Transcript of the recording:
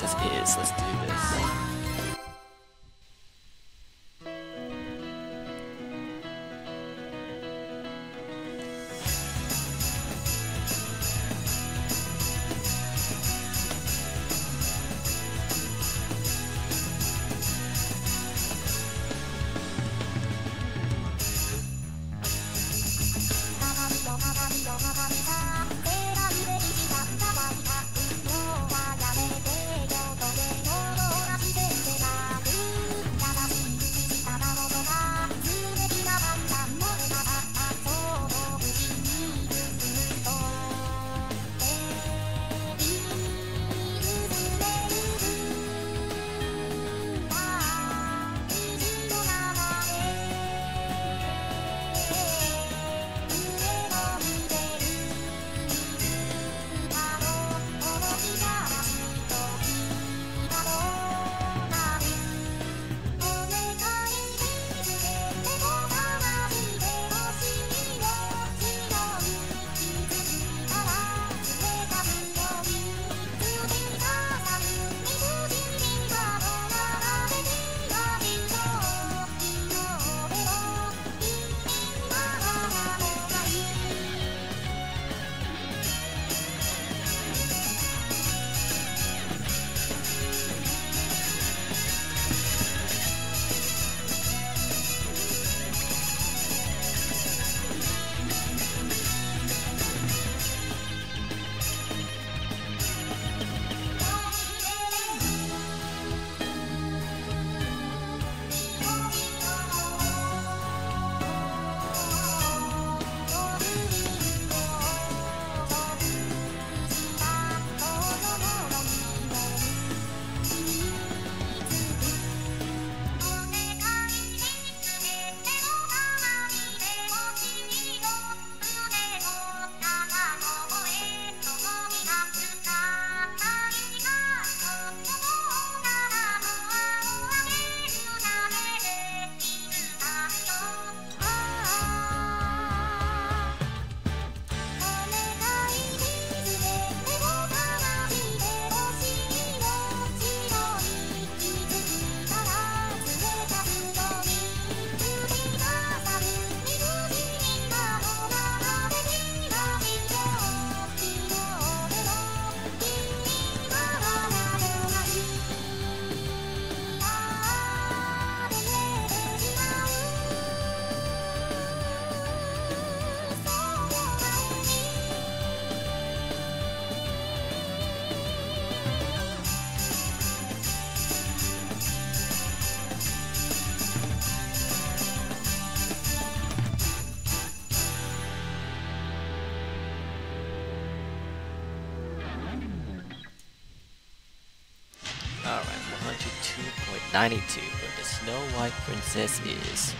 Is. Let's do this. Alright, 102.92 for the Snow White Princess is.